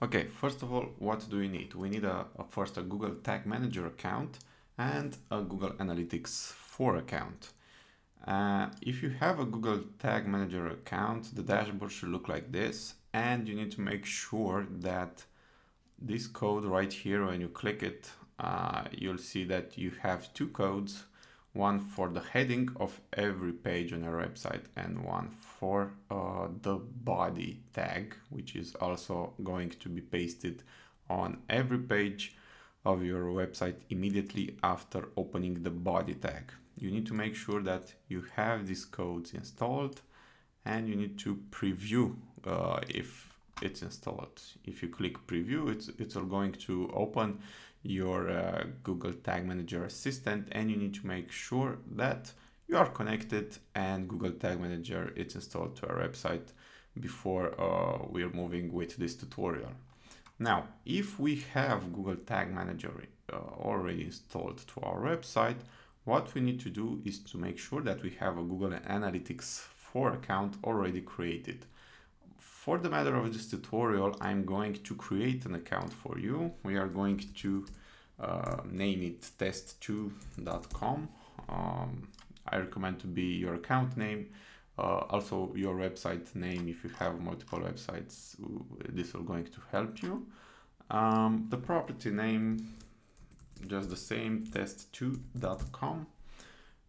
Okay, first of all, what do we need? We need a, a, first a Google Tag Manager account and a Google Analytics 4 account. Uh, if you have a Google Tag Manager account, the dashboard should look like this, and you need to make sure that this code right here, when you click it, uh, you'll see that you have two codes one for the heading of every page on your website and one for uh, the body tag, which is also going to be pasted on every page of your website immediately after opening the body tag. You need to make sure that you have these codes installed and you need to preview uh, if it's installed. If you click preview, it's, it's going to open your uh, Google Tag Manager Assistant and you need to make sure that you are connected and Google Tag Manager is installed to our website before uh, we're moving with this tutorial. Now, if we have Google Tag Manager uh, already installed to our website, what we need to do is to make sure that we have a Google Analytics 4 account already created. For the matter of this tutorial, I'm going to create an account for you. We are going to uh, name it test2.com. Um, I recommend to be your account name. Uh, also your website name if you have multiple websites this will going to help you um, the property name just the same test2.com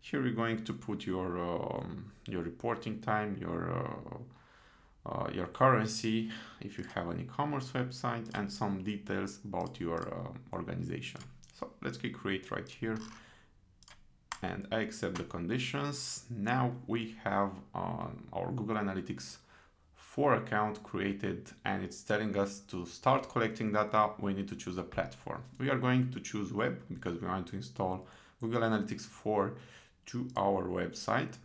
here you're going to put your um, your reporting time your uh, uh, your currency, if you have an e-commerce website, and some details about your uh, organization. So let's click create right here and I accept the conditions. Now we have um, our Google Analytics 4 account created and it's telling us to start collecting data. We need to choose a platform. We are going to choose web because we want to install Google Analytics 4 to our website.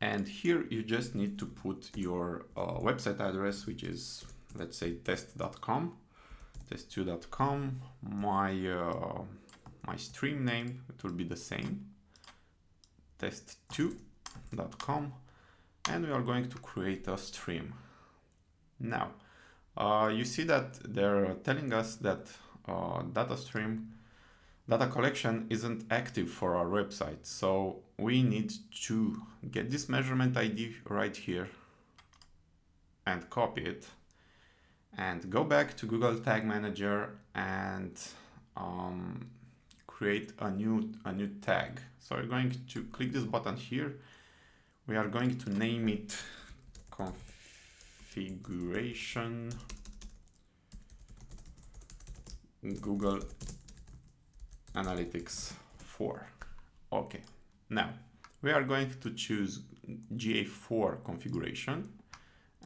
And here you just need to put your uh, website address, which is, let's say, test.com, test2.com. My, uh, my stream name, it will be the same, test2.com. And we are going to create a stream. Now, uh, you see that they're telling us that uh, data stream data collection isn't active for our website. So we need to get this measurement ID right here and copy it and go back to Google Tag Manager and um, create a new a new tag. So we're going to click this button here. We are going to name it configuration Google Analytics 4. Okay, now we are going to choose GA4 configuration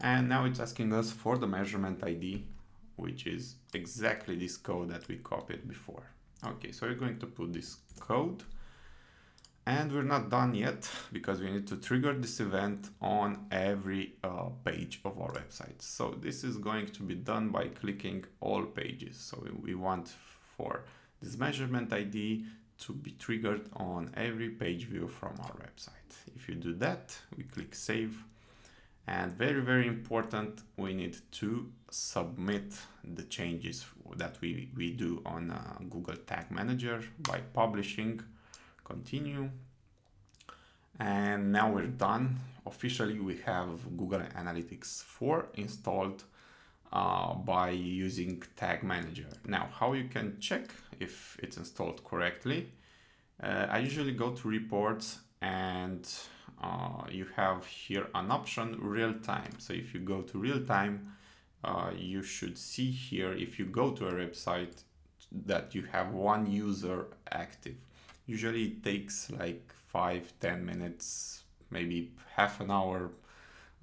and now it's asking us for the measurement ID which is exactly this code that we copied before. Okay, so we're going to put this code and we're not done yet because we need to trigger this event on every uh, page of our website. So this is going to be done by clicking all pages. So we want for this measurement ID to be triggered on every page view from our website. If you do that, we click save and very, very important, we need to submit the changes that we, we do on uh, Google Tag Manager by publishing, continue. And now we're done. Officially, we have Google Analytics 4 installed uh, by using Tag Manager. Now, how you can check if it's installed correctly. Uh, I usually go to reports and uh, you have here an option real time. So if you go to real time, uh, you should see here if you go to a website that you have one user active. Usually it takes like five, 10 minutes, maybe half an hour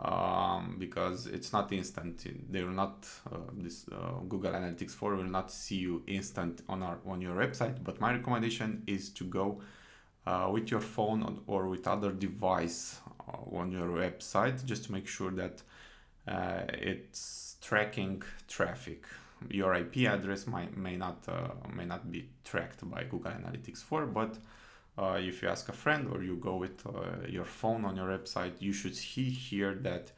um, because it's not instant. They will not uh, this uh, Google Analytics 4 will not see you instant on our on your website. But my recommendation is to go uh, with your phone or with other device uh, on your website just to make sure that uh, it's tracking traffic. Your IP address might may not uh, may not be tracked by Google Analytics 4, but uh, if you ask a friend or you go with uh, your phone on your website, you should see here that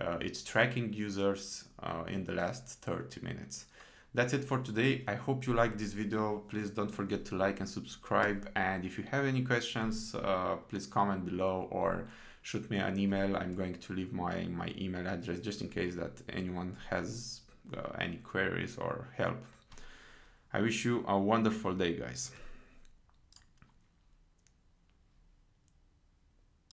uh, it's tracking users uh, in the last 30 minutes. That's it for today. I hope you liked this video. Please don't forget to like and subscribe. And if you have any questions, uh, please comment below or shoot me an email. I'm going to leave my, my email address just in case that anyone has uh, any queries or help. I wish you a wonderful day, guys.